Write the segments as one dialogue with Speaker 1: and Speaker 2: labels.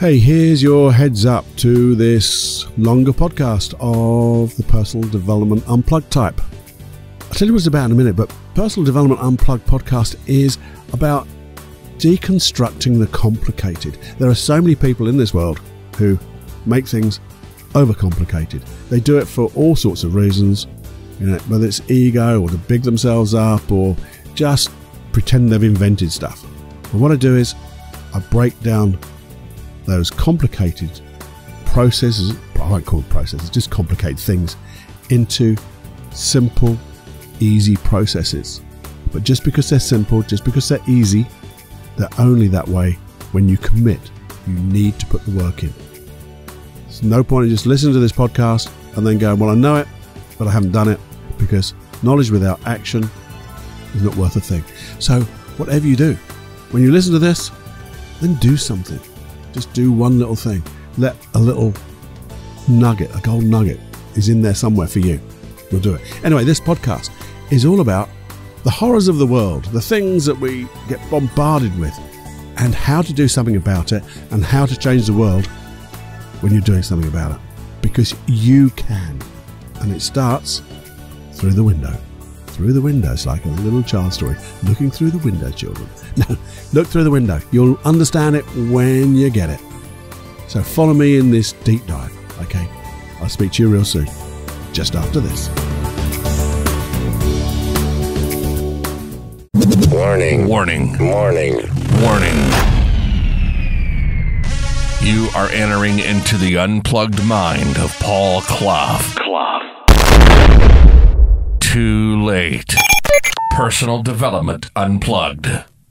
Speaker 1: Hey, here's your heads up to this longer podcast of the Personal Development Unplugged type. I'll tell you what it's about in a minute, but Personal Development Unplugged podcast is about deconstructing the complicated. There are so many people in this world who make things overcomplicated. They do it for all sorts of reasons, you know, whether it's ego or to big themselves up or just pretend they've invented stuff. And what I do is I break down those complicated processes, I won't call them processes, just complicated things, into simple, easy processes. But just because they're simple, just because they're easy, they're only that way when you commit. You need to put the work in. There's no point in just listening to this podcast and then going, Well, I know it, but I haven't done it because knowledge without action is not worth a thing. So, whatever you do, when you listen to this, then do something. Just do one little thing. Let a little nugget, a gold nugget, is in there somewhere for you. You'll do it. Anyway, this podcast is all about the horrors of the world, the things that we get bombarded with, and how to do something about it, and how to change the world when you're doing something about it. Because you can. And it starts through the window. Through the window. It's like a little child story. Looking through the window, children. No, look through the window. You'll understand it when you get it. So follow me in this deep dive, okay? I'll speak to you real soon. Just after this.
Speaker 2: Warning.
Speaker 3: Warning.
Speaker 2: Warning.
Speaker 3: Warning. You are entering into the unplugged mind of Paul Clough.
Speaker 2: Clough.
Speaker 3: Too late. Personal Development Unplugged.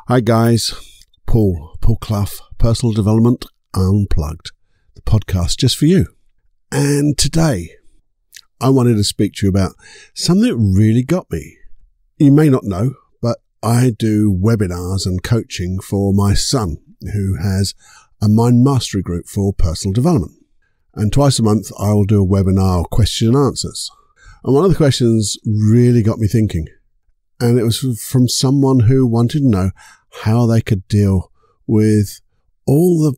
Speaker 1: Hi guys, Paul, Paul Clough, Personal Development Unplugged, the podcast just for you. And today, I wanted to speak to you about something that really got me. You may not know, but I do webinars and coaching for my son, who has a mind mastery group for personal development. And twice a month, I will do a webinar question and answers. And one of the questions really got me thinking. And it was from someone who wanted to know how they could deal with all the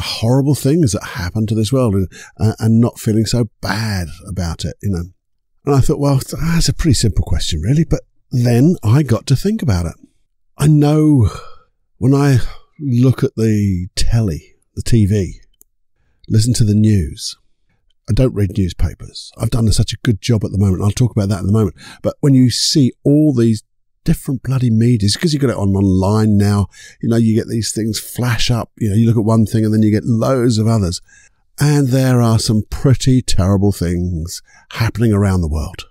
Speaker 1: horrible things that happen to this world and, uh, and not feeling so bad about it, you know. And I thought, well, that's a pretty simple question, really. But then I got to think about it. I know when I look at the telly, the TV, listen to the news, I don't read newspapers. I've done such a good job at the moment. I'll talk about that in a moment. But when you see all these different bloody medias, because you've got it on online now, you know, you get these things flash up. You know, you look at one thing and then you get loads of others. And there are some pretty terrible things happening around the world.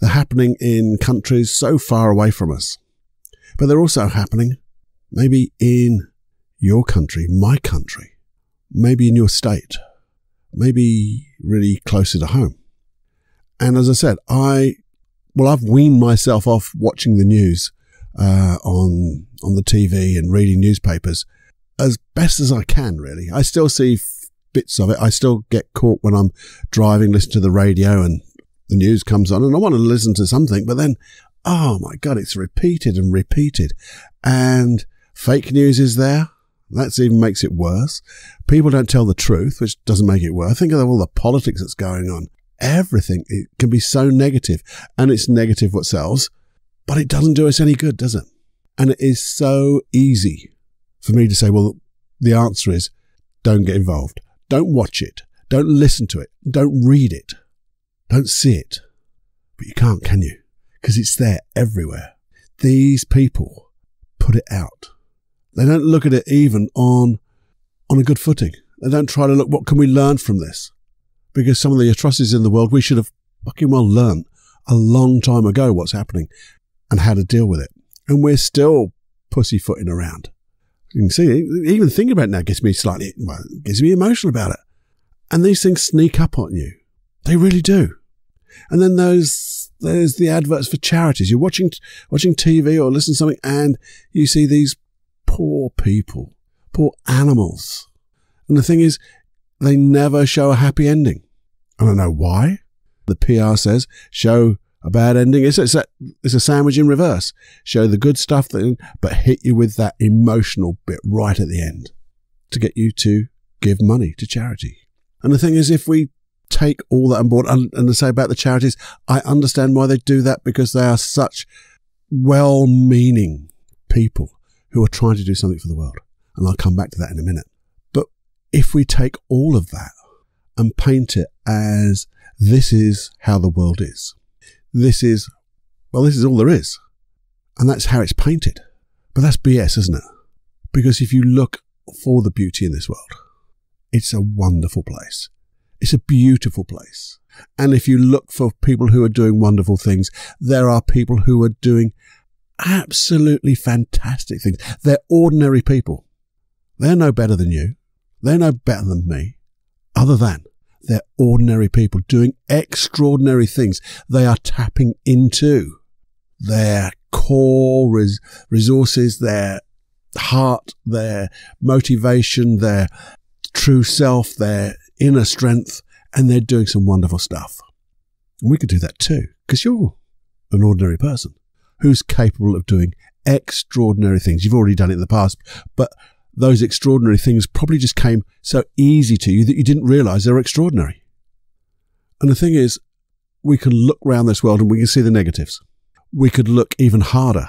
Speaker 1: They're happening in countries so far away from us. But they're also happening maybe in your country, my country, maybe in your state maybe really closer to home. And as I said, I, well, I've weaned myself off watching the news, uh, on, on the TV and reading newspapers as best as I can, really. I still see bits of it. I still get caught when I'm driving, listen to the radio and the news comes on and I want to listen to something, but then, oh my God, it's repeated and repeated and fake news is there. That even makes it worse. People don't tell the truth, which doesn't make it worse. Think of all the politics that's going on. Everything it can be so negative, and it's negative what sells, but it doesn't do us any good, does it? And it is so easy for me to say, well, the answer is don't get involved. Don't watch it. Don't listen to it. Don't read it. Don't see it. But you can't, can you? Because it's there everywhere. These people put it out. They don't look at it even on, on a good footing. They don't try to look, what can we learn from this? Because some of the atrocities in the world, we should have fucking well learned a long time ago what's happening and how to deal with it. And we're still pussyfooting around. You can see, even thinking about it now gets me slightly, well, gets me emotional about it. And these things sneak up on you. They really do. And then those, there's the adverts for charities. You're watching, watching TV or listening to something and you see these poor people, poor animals. And the thing is, they never show a happy ending. I don't know why. The PR says show a bad ending. It's, it's, a, it's a sandwich in reverse. Show the good stuff, but hit you with that emotional bit right at the end. to get you to give money to charity. And the thing is, if we take all that on board and, and to say about the charities, I understand why they do that because they are such well meaning people who are trying to do something for the world. And I'll come back to that in a minute. But if we take all of that and paint it as this is how the world is, this is, well, this is all there is. And that's how it's painted. But that's BS, isn't it? Because if you look for the beauty in this world, it's a wonderful place. It's a beautiful place. And if you look for people who are doing wonderful things, there are people who are doing absolutely fantastic things. They're ordinary people. They're no better than you. They're no better than me, other than they're ordinary people doing extraordinary things. They are tapping into their core res- resources, their heart, their motivation, their true self, their inner strength, and they're doing some wonderful stuff. And we could do that too, because you're an ordinary person who's capable of doing extraordinary things. You've already done it in the past, but those extraordinary things probably just came so easy to you that you didn't realize they were extraordinary. And the thing is, we can look around this world and we can see the negatives. We could look even harder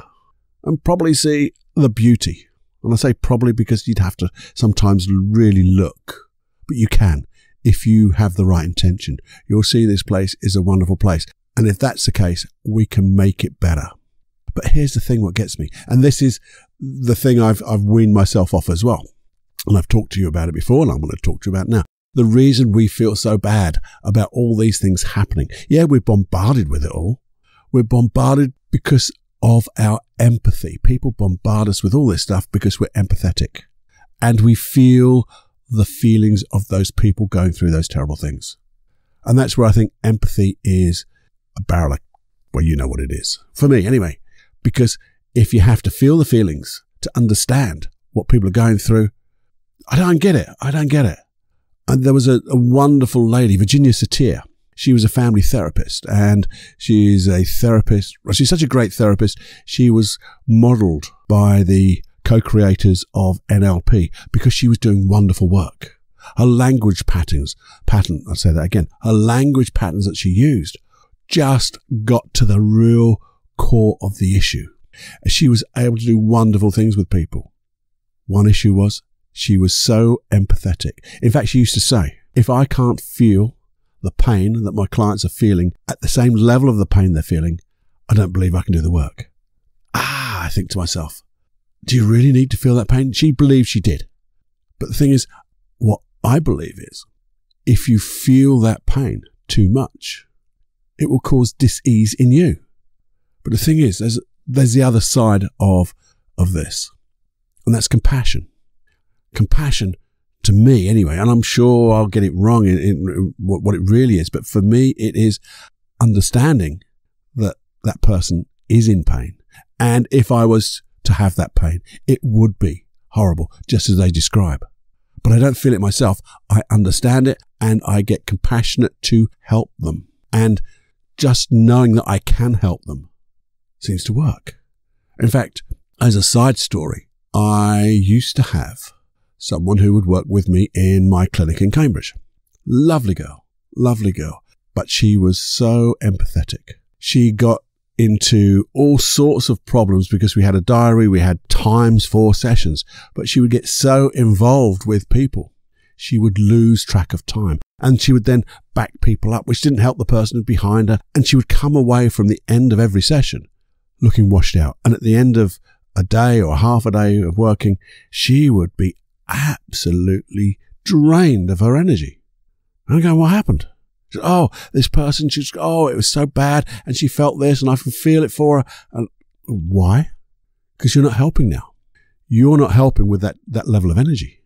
Speaker 1: and probably see the beauty. And I say probably because you'd have to sometimes really look, but you can if you have the right intention. You'll see this place is a wonderful place. And if that's the case, we can make it better. But here's the thing what gets me. And this is the thing I've, I've weaned myself off as well. And I've talked to you about it before and I'm going to talk to you about now. The reason we feel so bad about all these things happening. Yeah, we're bombarded with it all. We're bombarded because of our empathy. People bombard us with all this stuff because we're empathetic and we feel the feelings of those people going through those terrible things. And that's where I think empathy is a barrel well, you know what it is. For me, anyway, because if you have to feel the feelings to understand what people are going through, I don't get it. I don't get it. And there was a, a wonderful lady, Virginia Satir. She was a family therapist and she's a therapist. She's such a great therapist. She was modeled by the co-creators of NLP because she was doing wonderful work. Her language patterns, pattern, I'll say that again, her language patterns that she used just got to the real core of the issue. She was able to do wonderful things with people. One issue was she was so empathetic. In fact, she used to say, if I can't feel the pain that my clients are feeling at the same level of the pain they're feeling, I don't believe I can do the work. Ah, I think to myself, do you really need to feel that pain? She believed she did. But the thing is, what I believe is, if you feel that pain too much, it will cause dis-ease in you. But the thing is, there's, there's the other side of, of this, and that's compassion. Compassion to me anyway, and I'm sure I'll get it wrong in, in what, what it really is, but for me, it is understanding that that person is in pain. And if I was to have that pain, it would be horrible, just as they describe. But I don't feel it myself. I understand it and I get compassionate to help them. And just knowing that I can help them seems to work. In fact, as a side story, I used to have someone who would work with me in my clinic in Cambridge. Lovely girl, lovely girl, but she was so empathetic. She got into all sorts of problems because we had a diary, we had times for sessions, but she would get so involved with people. She would lose track of time and she would then back people up, which didn't help the person behind her. And she would come away from the end of every session looking washed out. And at the end of a day or half a day of working, she would be absolutely drained of her energy. And I go, what happened? Said, oh, this person, she's, oh, it was so bad. And she felt this and I can feel it for her. And why? Because you're not helping now. You're not helping with that, that level of energy.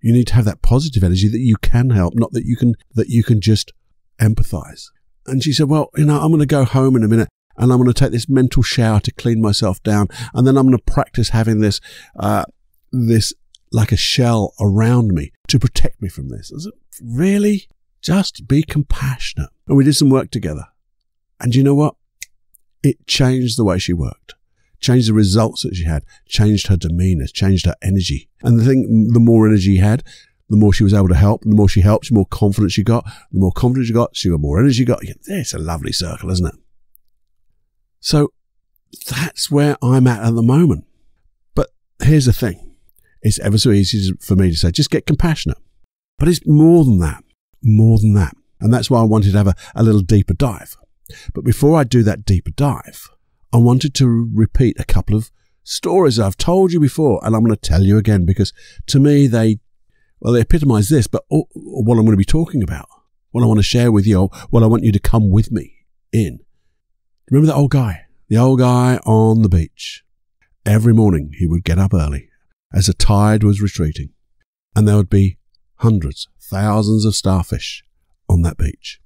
Speaker 1: You need to have that positive energy that you can help, not that you can, that you can just empathize. And she said, well, you know, I'm going to go home in a minute and I'm going to take this mental shower to clean myself down. And then I'm going to practice having this, uh, this like a shell around me to protect me from this. Said, really? Just be compassionate. And we did some work together. And you know what? It changed the way she worked. changed the results that she had, changed her demeanor, changed her energy. And the thing, the more energy she had, the more she was able to help. The more she helped, the more confidence she got. The more confidence she got, she got more energy she got. It's a lovely circle, isn't it? So that's where I'm at at the moment. But here's the thing. It's ever so easy for me to say, just get compassionate. But it's more than that. More than that. And that's why I wanted to have a, a little deeper dive. But before I do that deeper dive, I wanted to repeat a couple of stories I've told you before, and I'm going to tell you again because to me they, well, they epitomize this, but what I'm going to be talking about, what I want to share with you, what I want you to come with me in. Remember that old guy, the old guy on the beach. Every morning he would get up early as the tide was retreating, and there would be hundreds, thousands of starfish on that beach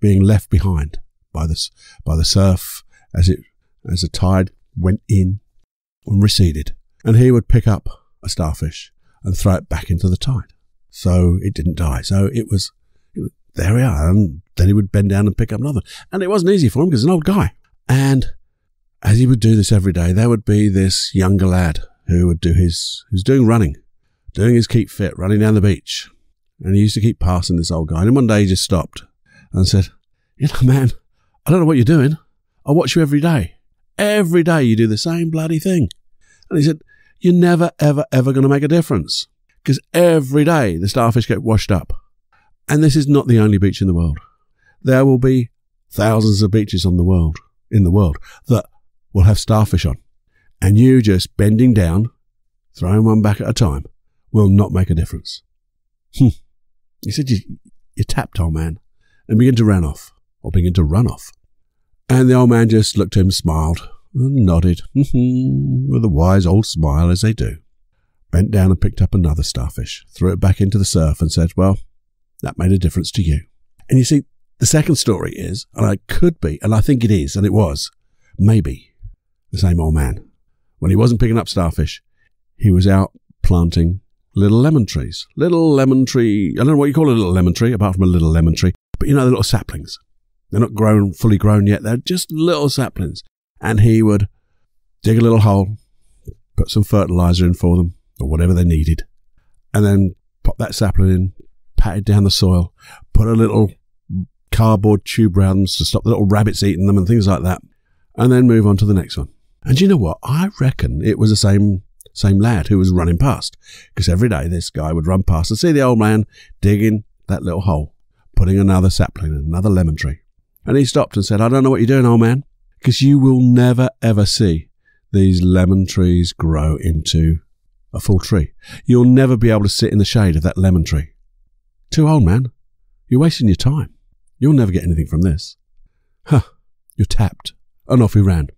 Speaker 1: being left behind by the, by the surf as it, as the tide went in and receded. And he would pick up a starfish and throw it back into the tide. So it didn't die. So it was, there we are. And then he would bend down and pick up another. And it wasn't easy for him because he's an old guy. And as he would do this every day, there would be this younger lad who would do his, who's doing running, doing his keep fit, running down the beach. And he used to keep passing this old guy. And one day he just stopped and said, you know, man, I don't know what you're doing. I watch you every day. Every day you do the same bloody thing. And he said, You're never, ever, ever going to make a difference. Because every day the starfish get washed up. And this is not the only beach in the world. There will be thousands of beaches on the world, in the world, that will have starfish on. And you just bending down, throwing one back at a time, will not make a difference. Hmm. He said, you, you tapped, old man, and begin to run off, or begin to run off. And the old man just looked at him, smiled, and nodded, with a wise old smile as they do. Bent down and picked up another starfish, threw it back into the surf, and said, Well, that made a difference to you. And you see, the second story is, and I could be, and I think it is, and it was, maybe the same old man. When he wasn't picking up starfish, he was out planting little lemon trees. Little lemon tree, I don't know what you call a little lemon tree, apart from a little lemon tree, but you know, the little saplings. They're not grown, fully grown yet. They're just little saplings. And he would dig a little hole, put some fertilizer in for them, or whatever they needed, and then pop that sapling in, pat it down the soil, put a little cardboard tube around them to stop the little rabbits eating them and things like that, and then move on to the next one. And you know what? I reckon it was the same same lad who was running past, because every day this guy would run past and see the old man digging that little hole, putting another sapling in another lemon tree. And he stopped and said, I don't know what you're doing, old man, because you will never ever see these lemon trees grow into a full tree. You'll never be able to sit in the shade of that lemon tree. Too old, man. You're wasting your time. You'll never get anything from this. Huh. You're tapped. And off he ran.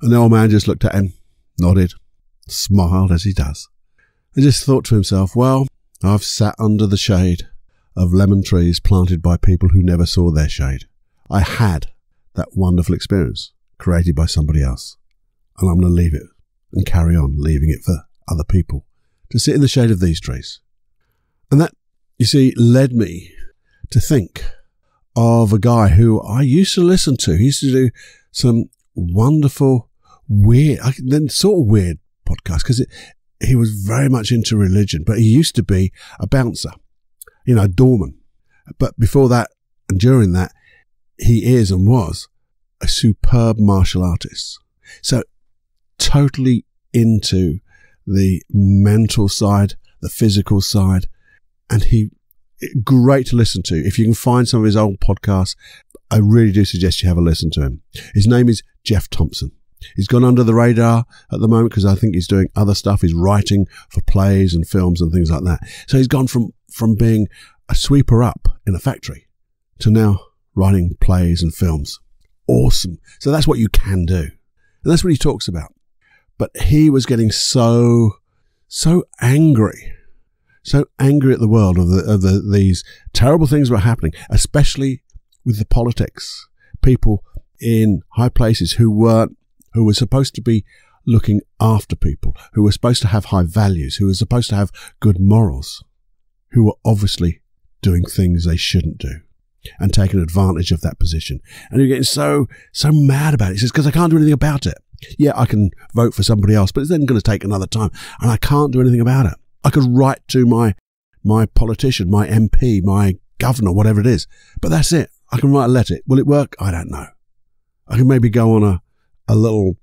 Speaker 1: And the old man just looked at him, nodded, smiled as he does, and just thought to himself, well, I've sat under the shade of lemon trees planted by people who never saw their shade. I had that wonderful experience created by somebody else. And I'm going to leave it and carry on leaving it for other people to sit in the shade of these trees. And that, you see, led me to think of a guy who I used to listen to. He used to do some wonderful, weird, then sort of weird podcasts because he was very much into religion, but he used to be a bouncer, you know, a doorman. But before that and during that, he is and was a superb martial artist. So totally into the mental side, the physical side, and he great to listen to. If you can find some of his old podcasts, I really do suggest you have a listen to him. His name is Geoff Thompson. He's gone under the radar at the moment because I think he's doing other stuff. He's writing for plays and films and things like that. So he's gone from, from being a sweeper up in a factory to now writing plays and films. Awesome. So that's what you can do. And that's what he talks about. But he was getting so, so angry, so angry at the world of, the, of the, these terrible things were happening, especially with the politics. People in high places who weren't, who were supposed to be looking after people, who were supposed to have high values, who were supposed to have good morals, who were obviously doing things they shouldn't do and taking advantage of that position. And you're getting so, so mad about it. Says, because I can't do anything about it. Yeah, I can vote for somebody else, but it's then going to take another time and I can't do anything about it. I could write to my, my politician, my MP, my governor, whatever it is, but that's it. I can write a letter. Will it work? I don't know. I can maybe go on a, a little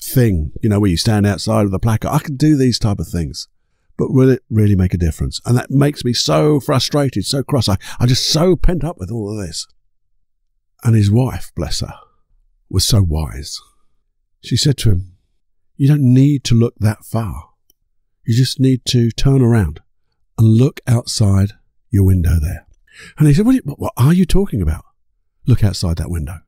Speaker 1: thing, you know, where you stand outside with a placard. I can do these type of things, but will it really make a difference? And that makes me so frustrated, so cross. I, I'm just so pent up with all of this. And his wife, bless her, was so wise. She said to him, You don't need to look that far. You just need to turn around and look outside your window there. And he said, What are you, what are you talking about? Look outside that window.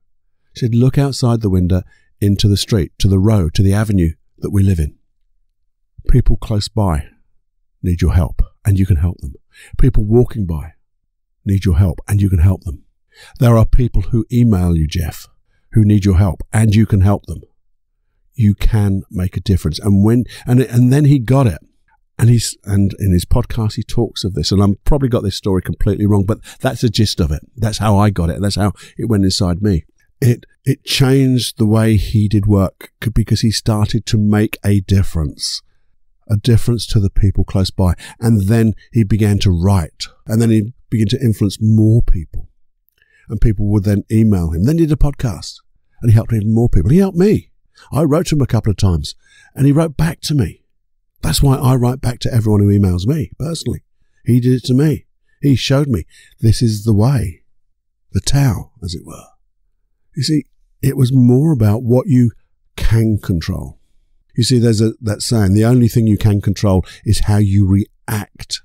Speaker 1: She said, Look outside the window into the street, to the road, to the avenue that we live in. People close by need your help, and you can help them. People walking by need your help, and you can help them. There are people who email you, Geoff, who need your help, and you can help them. You can make a difference. And when, and, and then he got it. And he's, and in his podcast, he talks of this, and I'm probably got this story completely wrong, but that's the gist of it. That's how I got it. That's how it went inside me. It, it changed the way he did work because he started to make a difference, a difference to the people close by. And then he began to write and then he began to influence more people and people would then email him. Then he did a podcast and he helped even more people. He helped me. I wrote to him a couple of times and he wrote back to me. That's why I write back to everyone who emails me personally. He did it to me. He showed me this is the way, the Tao, as it were. You see, it was more about what you can control. You see, there's a, that saying, the only thing you can control is how you react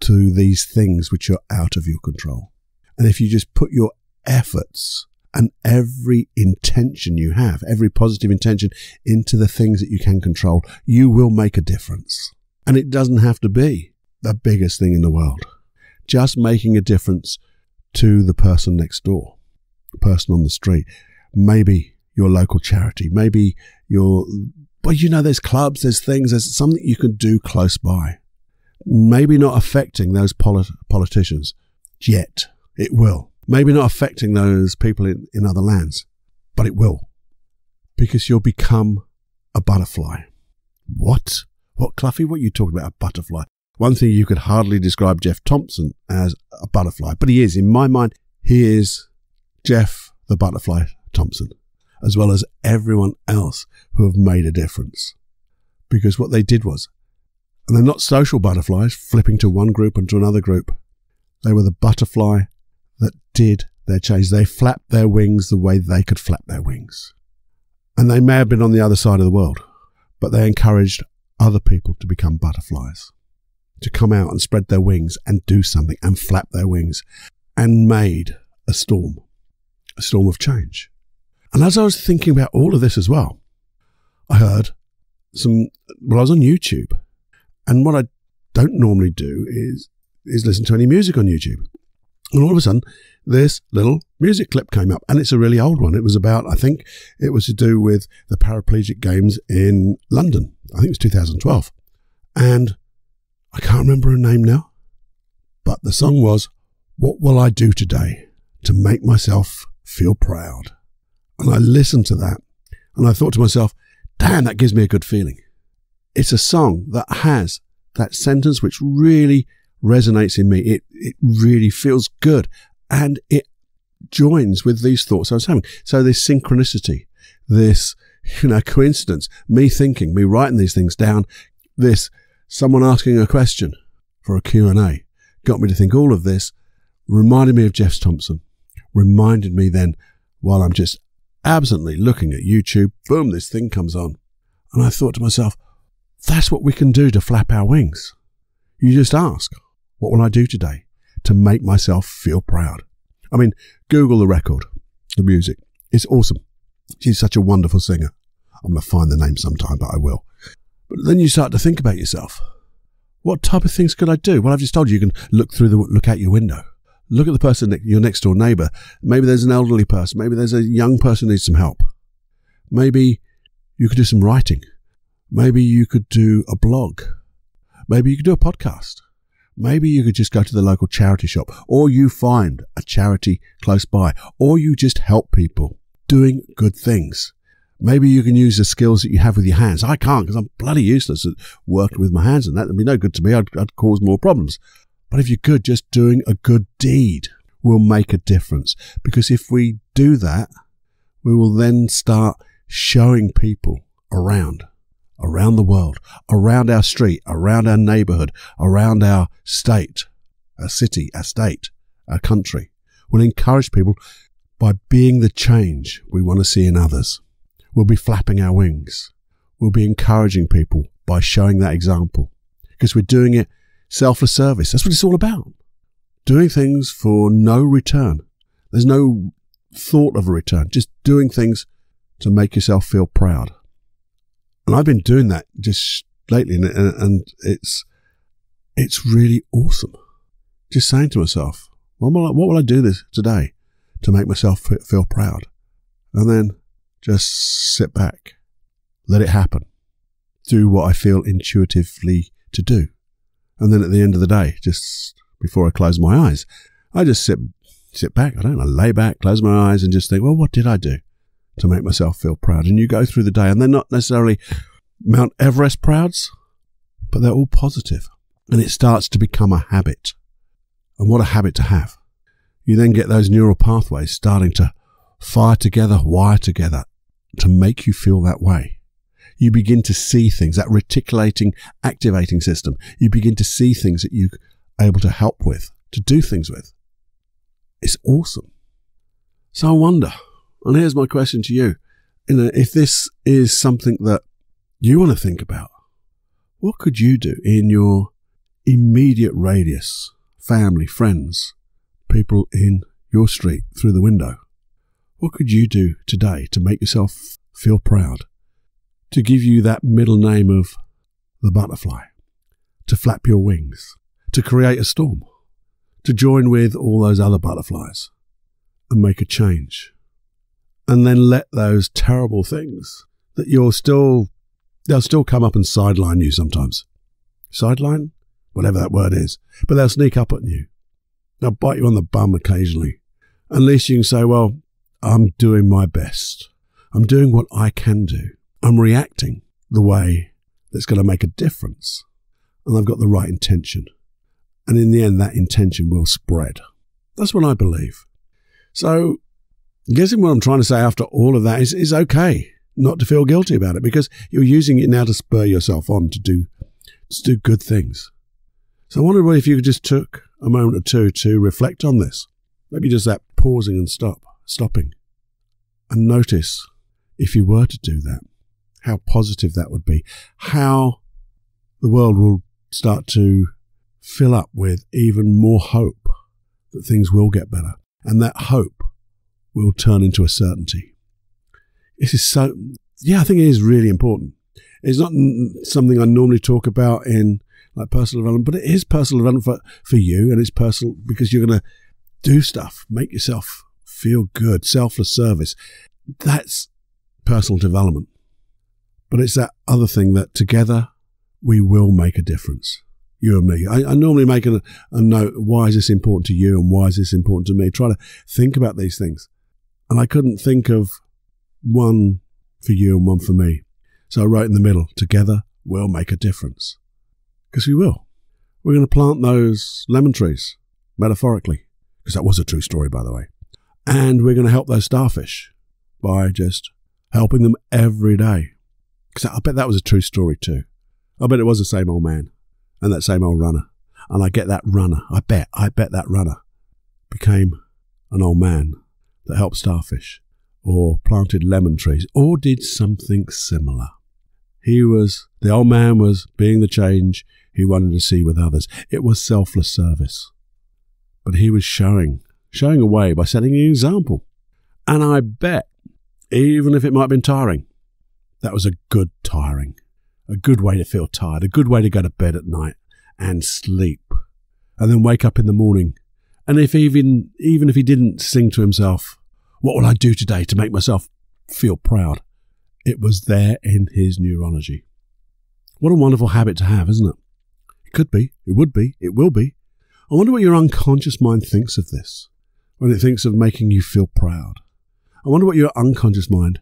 Speaker 1: to these things which are out of your control. And if you just put your efforts and every intention you have, every positive intention into the things that you can control, you will make a difference. And it doesn't have to be the biggest thing in the world. Just making a difference to the person next door, the person on the street, maybe your local charity, maybe your, but you know, there's clubs, there's things, there's something you can do close by. Maybe not affecting those polit- politicians yet. It will Maybe not affecting those people in, in other lands, but it will. Because you'll become a butterfly. What? What, Cluffy? What are you talking about? A butterfly? One thing you could hardly describe Geoff Thompson as a butterfly, but he is. In my mind, he is Geoff the Butterfly Thompson, as well as everyone else who have made a difference. Because what they did was, and they're not social butterflies flipping to one group and to another group. They were the butterfly that did their change. They flapped their wings the way they could flap their wings. And they may have been on the other side of the world, but they encouraged other people to become butterflies, to come out and spread their wings and do something and flap their wings and made a storm, a storm of change. And as I was thinking about all of this as well, I heard some, well, I was on YouTube and what I don't normally do is, is listen to any music on YouTube. And all of a sudden, this little music clip came up, and it's a really old one. It was about, I think, it was to do with the paraplegic games in London. I think it was 2012. And I can't remember her name now, but the song was, What Will I Do Today to Make Myself Feel Proud? And I listened to that, and I thought to myself, damn, that gives me a good feeling. It's a song that has that sentence which really resonates in me. It, it really feels good. And it joins with these thoughts I was having. So this synchronicity, this, you know, coincidence, me thinking, me writing these things down, this someone asking a question for a Q&A got me to think all of this, reminded me of Geoff Thompson, reminded me then while I'm just absently looking at YouTube, boom, this thing comes on. And I thought to myself, that's what we can do to flap our wings. You just ask, what will I do today to make myself feel proud? I mean, Google the record, the music. It's awesome. She's such a wonderful singer. I'm going to find the name sometime, but I will. But then you start to think about yourself. What type of things could I do? Well, I've just told you you can look through the, look out your window. Look at the person, your next door neighbor. Maybe there's an elderly person. Maybe there's a young person who needs some help. Maybe you could do some writing. Maybe you could do a blog. Maybe you could do a podcast. Maybe you could just go to the local charity shop or you find a charity close by or you just help people doing good things. Maybe you can use the skills that you have with your hands. I can't because I'm bloody useless at working with my hands and that would be no good to me. I'd, I'd cause more problems. But if you could, just doing a good deed will make a difference because if we do that, we will then start showing people around, around the world, around our street, around our neighborhood, around our state, our city, our state, our country. We'll encourage people by being the change we want to see in others. We'll be flapping our wings. We'll be encouraging people by showing that example because we're doing it selfless service. That's what it's all about. Doing things for no return. There's no thought of a return, just doing things to make yourself feel proud. And I've been doing that just lately and, and it's, it's really awesome. Just saying to myself, what will I, what will I do this today to make myself feel proud? And then just sit back, let it happen, do what I feel intuitively to do. And then at the end of the day, just before I close my eyes, I just sit, sit back. I don't know, lay back, close my eyes and just think, well, what did I do to make myself feel proud? And you go through the day and they're not necessarily Mount Everest prouds, but they're all positive. And it starts to become a habit. And what a habit to have. You then get those neural pathways starting to fire together, wire together to make you feel that way. You begin to see things, that reticulating, activating system. You begin to see things that you're able to help with, to do things with. It's awesome. So I wonder, and here's my question to you. You know, if this is something that you want to think about, what could you do in your immediate radius, family, friends, people in your street through the window? What could you do today to make yourself feel proud? To give you that middle name of the butterfly? To flap your wings? To create a storm? To join with all those other butterflies and make a change? And then let those terrible things that you're still, they'll still come up and sideline you sometimes. Sideline? Whatever that word is. But they'll sneak up on you. They'll bite you on the bum occasionally. At least you can say, well, I'm doing my best. I'm doing what I can do. I'm reacting the way that's going to make a difference. And I've got the right intention. And in the end, that intention will spread. That's what I believe. So, guessing what I'm trying to say after all of that is, okay not to feel guilty about it because you're using it now to spur yourself on to do, to do good things. So I wondered if you could just took a moment or two to reflect on this. Maybe just that pausing and stop stopping. And notice if you were to do that, how positive that would be, how the world will start to fill up with even more hope that things will get better. And that hope will turn into a certainty. This is so, yeah, I think it is really important. It's not something I normally talk about in like personal development, but it is personal development for, for you and it's personal because you're going to do stuff, make yourself feel good, selfless service. That's personal development. But it's that other thing that together we will make a difference. You and me. I, I normally make a, a note. Why is this important to you? And why is this important to me? Try to think about these things. And I couldn't think of one for you and one for me. So I wrote in the middle, together we'll make a difference. Because we will. We're going to plant those lemon trees, metaphorically. Because that was a true story, by the way. And we're going to help those starfish by just helping them every day. Because I bet that was a true story too. I bet it was the same old man and that same old runner. And I get that runner. I bet, I bet that runner became an old man that helped starfish or planted lemon trees or did something similar. He was, the old man was being the change he wanted to see with others. It was selfless service. But he was showing showing a way by setting an example. And I bet, even if it might have been tiring, that was a good tiring, a good way to feel tired, a good way to go to bed at night and sleep, and then wake up in the morning. And if even even if he didn't sing to himself, what will I do today to make myself feel proud? It was there in his neurology. What a wonderful habit to have, isn't it? It could be, it would be, it will be. I wonder what your unconscious mind thinks of this when it thinks of making you feel proud. I wonder what your unconscious mind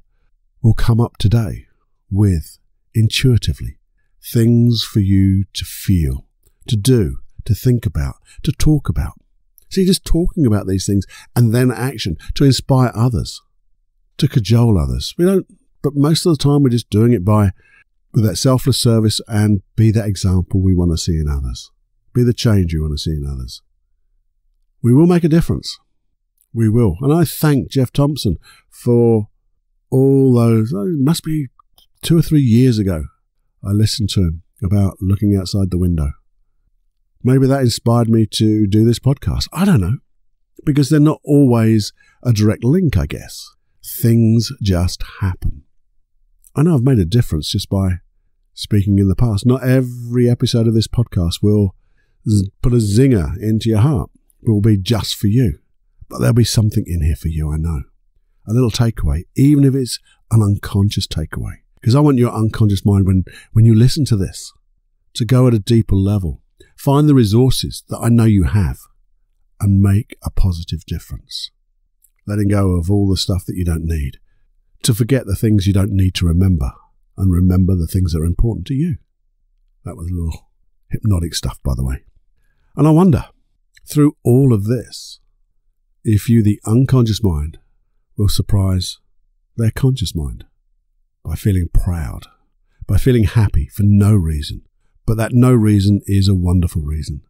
Speaker 1: will come up today with intuitively things for you to feel, to do, to think about, to talk about. See, just talking about these things and then action to inspire others, to cajole others. We don't, but most of the time we're just doing it by with that selfless service and be that example we want to see in others. Be the change you want to see in others. We will make a difference. We will. And I thank Geoff Thompson for all those, oh, it must be two or three years ago. I listened to him about looking outside the window. Maybe that inspired me to do this podcast. I don't know. Because they're not always a direct link, I guess. Things just happen. I know I've made a difference just by speaking in the past. Not every episode of this podcast will put a zinger into your heart. It will be just for you. But there'll be something in here for you, I know. A little takeaway, even if it's an unconscious takeaway. Because I want your unconscious mind when, when you listen to this to go at a deeper level. Find the resources that I know you have and make a positive difference. Letting go of all the stuff that you don't need to forget the things you don't need to remember and remember the things that are important to you. That was a little hypnotic stuff, by the way. And I wonder, through all of this, if you, the unconscious mind, will surprise their conscious mind by feeling proud, by feeling happy for no reason. But that no reason is a wonderful reason.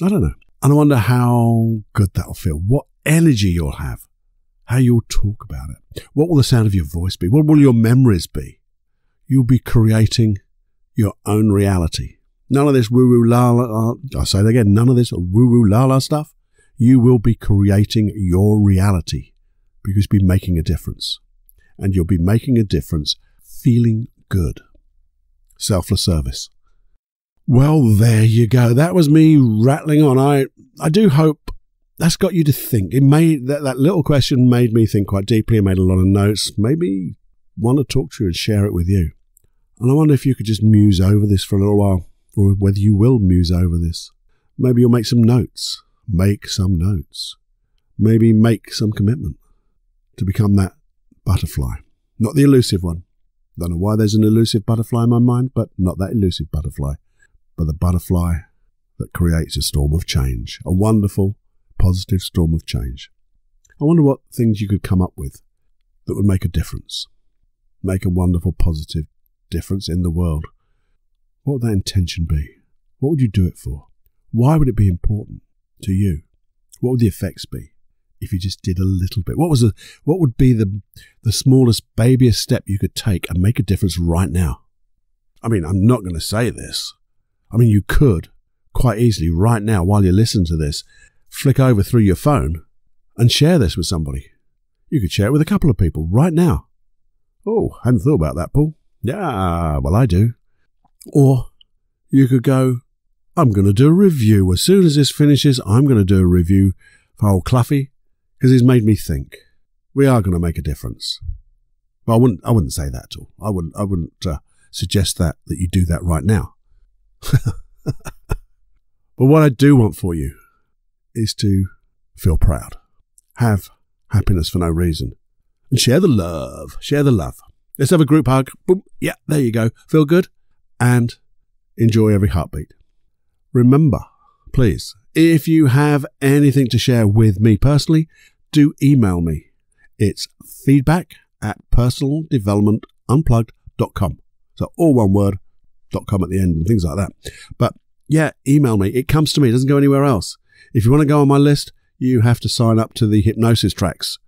Speaker 1: I don't know. And I wonder how good that'll feel, what energy you'll have how you'll talk about it. What will the sound of your voice be? What will your memories be? You'll be creating your own reality. None of this woo woo la la. I'll say that again. None of this woo woo la la stuff. You will be creating your reality because you'll be making a difference. And you'll be making a difference feeling good. Selfless service. Well, there you go. That was me rattling on. I, I do hope that's got you to think. It made that, that little question made me think quite deeply. I made a lot of notes. Maybe want to talk to you and share it with you. And I wonder if you could just muse over this for a little while, or whether you will muse over this. Maybe you'll make some notes. Make some notes. Maybe make some commitment to become that butterfly. Not the elusive one. Don't know why there's an elusive butterfly in my mind, but not that elusive butterfly, but the butterfly that creates a storm of change. A wonderful, positive storm of change. I wonder what things you could come up with that would make a difference, make a wonderful, positive difference in the world. What would that intention be? What would you do it for? Why would it be important to you? What would the effects be if you just did a little bit? What was the, what would be the, the smallest, babyest step you could take and make a difference right now? I mean, I'm not going to say this. I mean, you could quite easily right now while you listen to this flick over through your phone and share this with somebody. You could share it with a couple of people right now. Oh, hadn't thought about that, Paul. Yeah, well, I do. Or you could go, I'm going to do a review. As soon as this finishes, I'm going to do a review for old Cluffy because he's made me think. We are going to make a difference. But I wouldn't, I wouldn't say that at all. I wouldn't, I wouldn't uh, suggest that, that you do that right now. but what I do want for you is to feel proud, have happiness for no reason, and share the love. Share the love. Let's have a group hug. Boom. Yeah, there you go. Feel good and enjoy every heartbeat. Remember, please, if you have anything to share with me personally, do email me. It's feedback at personaldevelopmentunplugged.com. So all one word, com at the end and things like that. But yeah, email me. It comes to me. It doesn't go anywhere else. If you want to go on my list, you have to sign up to the hypnosis tracks.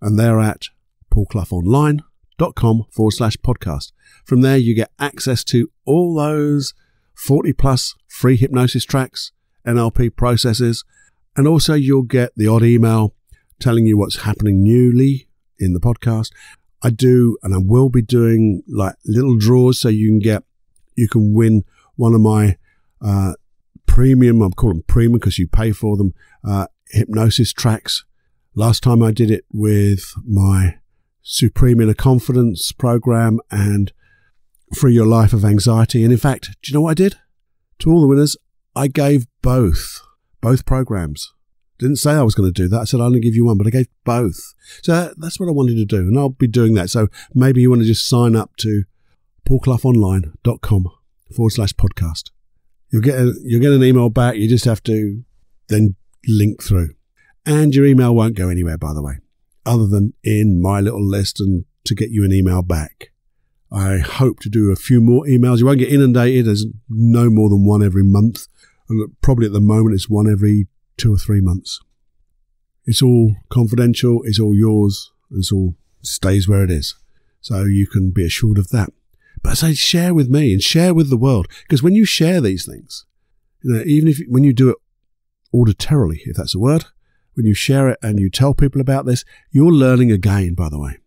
Speaker 1: And they're at paulcloughonline.com forward slash podcast. From there, you get access to all those 40 plus free hypnosis tracks, NLP processes, and also you'll get the odd email telling you what's happening newly in the podcast. I do, and I will be doing like little draws so you can get, you can win one of my uh, premium. I'm calling them premium because you pay for them. Uh, hypnosis tracks. Last time I did it with my Supreme Inner Confidence program and Free Your Life of Anxiety. And in fact, do you know what I did? To all the winners, I gave both, both programs Didn't say I was going to do that. I said I'll only give you one, but I gave both. So that's what I wanted to do, and I'll be doing that. So maybe you want to just sign up to paulcloughonline.com forward slash podcast. You'll get a, you'll get an email back. You just have to then link through, and your email won't go anywhere. By the way, other than in my little list and to get you an email back. I hope to do a few more emails. You won't get inundated. There's no more than one every month. And probably at the moment it's one every two or three months. It's all confidential. It's all yours. It's all stays where it is. So you can be assured of that. But I say share with me and share with the world. Because when you share these things, you know, even if, when you do it auditorily, if that's a word, when you share it and you tell people about this, you're learning again, by the way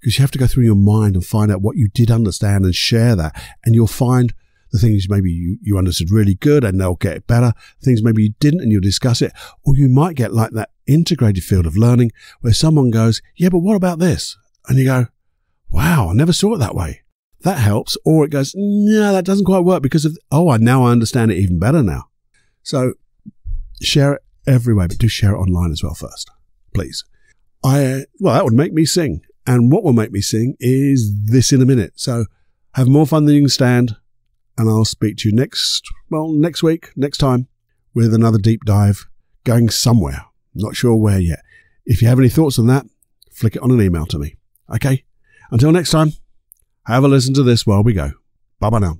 Speaker 1: because you have to go through your mind and find out what you did understand and share that. And you'll find the things maybe you, you understood really good and they'll get better. Things maybe you didn't and you'll discuss it. Or you might get like that integrated field of learning where someone goes, yeah, but what about this? And you go, wow, I never saw it that way. That helps. Or it goes, no, that doesn't quite work because of, oh, I now I understand it even better now. So share it every way, but do share it online as well first, please. I, well, that would make me sing. And what will make me sing is this in a minute. So have more fun than you can stand. And I'll speak to you next, well, next week, next time with another deep dive going somewhere. Not sure where yet. If you have any thoughts on that, flick it on an email to me. Okay. Until next time, have a listen to this while we go. Bye bye now.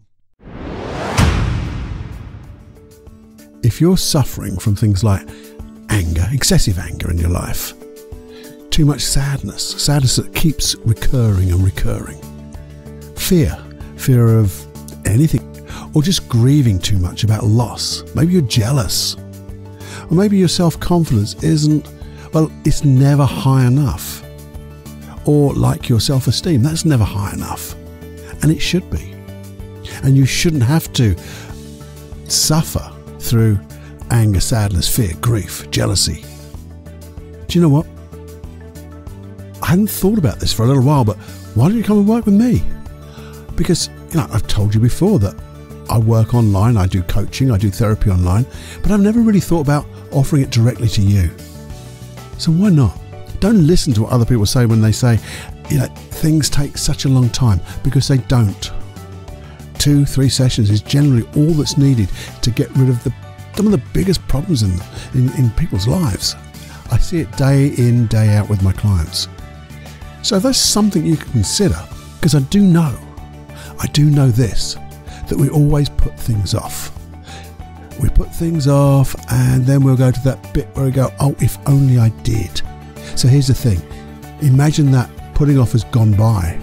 Speaker 1: If you're suffering from things like anger, excessive anger in your life, too much sadness, sadness that keeps recurring and recurring. Fear, fear of anything, or just grieving too much about loss. Maybe you're jealous. Or maybe your self confidence isn't, well, it's never high enough. Or like your self esteem, that's never high enough. And it should be. And you shouldn't have to suffer through anger, sadness, fear, grief, jealousy. Do you know what? I hadn't thought about this for a little while, but why don't you come and work with me? Because, you know, I've told you before that I work online, I do coaching, I do therapy online, but I've never really thought about offering it directly to you. So why not? Don't listen to what other people say when they say, you know, things take such a long time because they don't. Two, three sessions is generally all that's needed to get rid of the, some of the biggest problems in, in, in people's lives. I see it day in, day out with my clients. So that's something you can consider, because I do know, I do know this, that we always put things off. We put things off and then we'll go to that bit where we go, oh, if only I did. So here's the thing imagine that putting off has gone by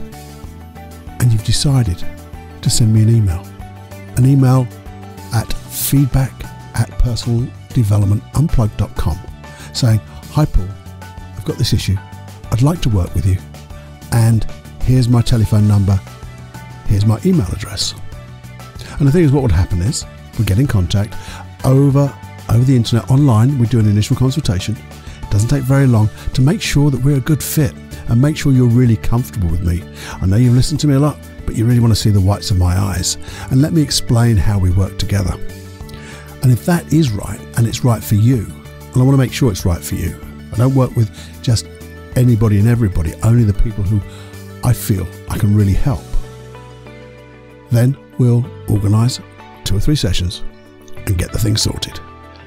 Speaker 1: and you've decided to send me an email. An email at feedback at personaldevelopmentunplugged.com saying, Hi Paul, I've got this issue. I'd like to work with you. And here's my telephone number. Here's my email address. And the thing is, what would happen is we get in contact over over the internet online. We do an initial consultation. It doesn't take very long to make sure that we're a good fit and make sure you're really comfortable with me. I know you've listened to me a lot, but you really want to see the whites of my eyes. And let me explain how we work together. And if that is right and it's right for you, and I want to make sure it's right for you, I don't work with just anybody and everybody, only the people who I feel I can really help. Then we'll organise two or three sessions and get the thing sorted.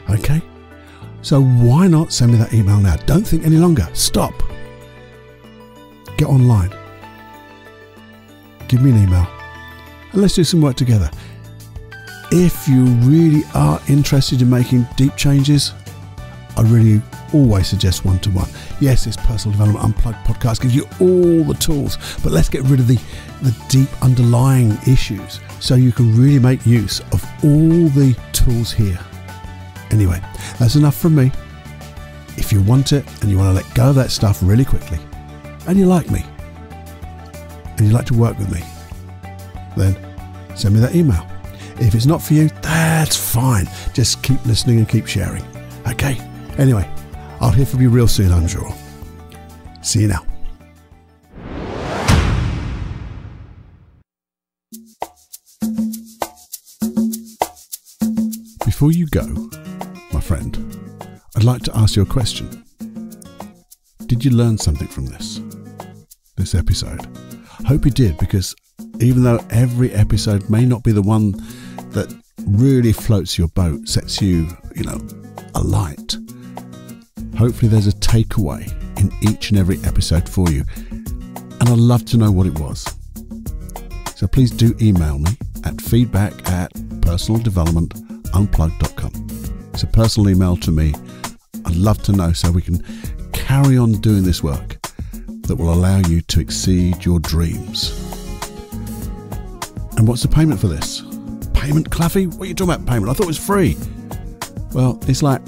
Speaker 1: Okay? So why not send me that email now? Don't think any longer. Stop. Get online. Give me an email and let's do some work together. If you really are interested in making deep changes, I really always suggest one to one. Yes, this Personal Development Unplugged podcast gives you all the tools, but let's get rid of the, the deep underlying issues so you can really make use of all the tools here. Anyway, that's enough from me. If you want it and you want to let go of that stuff really quickly, and you like me, and you like to work with me, then send me that email. If it's not for you, that's fine. Just keep listening and keep sharing. Okay? Anyway, I'll hear from you real soon, I'm sure. See you now. Before you go, my friend, I'd like to ask you a question. Did you learn something from this? This episode? Hope you did, because even though every episode may not be the one that really floats your boat, sets you, you know, alight, hopefully there's a takeaway in each and every episode for you. And I'd love to know what it was. So please do email me at feedback at personaldevelopmentunplugged.com. It's a personal email to me. I'd love to know so we can carry on doing this work that will allow you to exceed your dreams. And what's the payment for this? Payment, Cluffy? What are you talking about, payment? I thought it was free. Well, it's like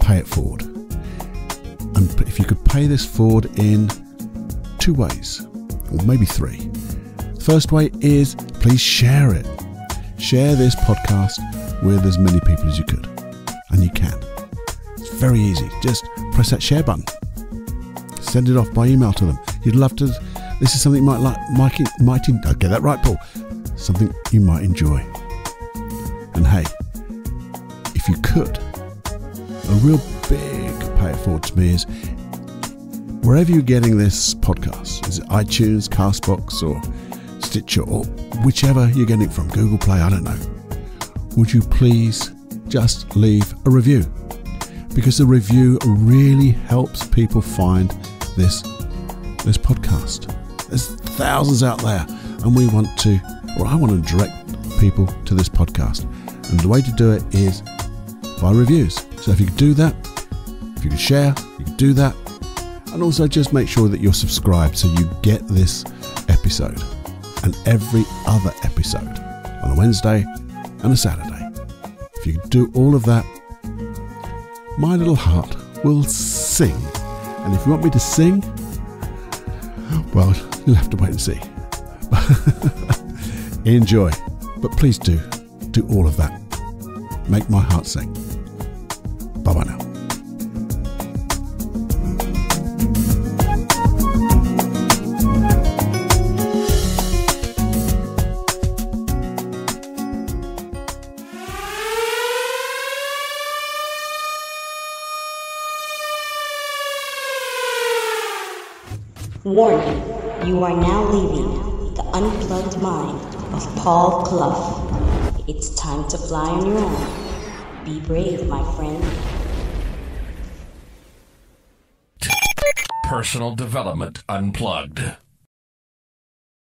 Speaker 1: pay it forward. And if you could pay this forward in two ways, or maybe three. First way is please share it. Share this podcast with as many people as you could. And you can. It's very easy. Just press that share button. Send it off by email to them. You'd love to. This is something you might like. Might, might get that right, Paul. Something you might enjoy. And hey, if you could, a real big pay it forward to me is wherever you're getting this podcast, is it iTunes, Castbox, or Stitcher, or whichever you're getting it from, Google Play, I don't know. Would you please just leave a review? Because the review really helps people find this this podcast. There's thousands out there, and we want to, or I want to direct people to this podcast. And the way to do it is by reviews. So if you could do that, if you could share, you could do that. And also just make sure that you're subscribed so you get this episode and every other episode on a Wednesday and a Saturday. If you could do all of that, my little heart will sing. And if you want me to sing, well, you'll have to wait and see. Enjoy. But please do, do all of that. Make my heart sing.
Speaker 2: Of Paul Clough. It's time to fly on your own. Be brave, my friend.
Speaker 3: Personal Development Unplugged.